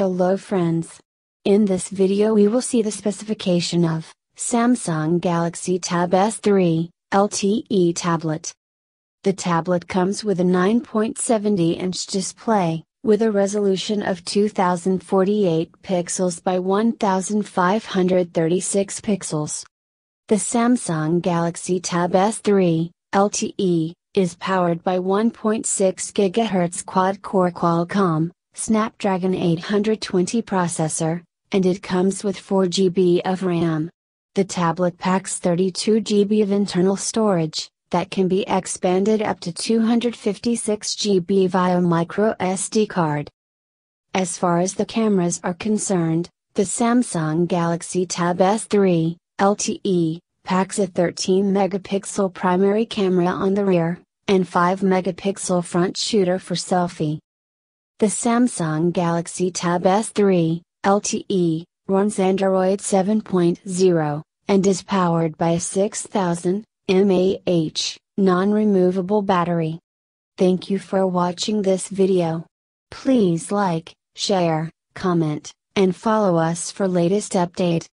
Hello friends. In this video we will see the specification of Samsung Galaxy Tab S3 LTE tablet. The tablet comes with a 9.70 inch display, with a resolution of 2048 pixels by 1536 pixels. The Samsung Galaxy Tab S3 LTE is powered by 1.6 GHz quad-core Qualcomm Snapdragon 820 processor, and it comes with 4 GB of RAM. The tablet packs 32 GB of internal storage, that can be expanded up to 256 GB via micro SD card. As far as the cameras are concerned, the Samsung Galaxy Tab S3 LTE packs a 13 megapixel primary camera on the rear, and 5 megapixel front shooter for selfie. The Samsung Galaxy Tab S3 LTE runs Android 7.0 and is powered by a 6000 mAh non-removable battery. Thank you for watching this video. Please like, share, comment, and follow us for latest update.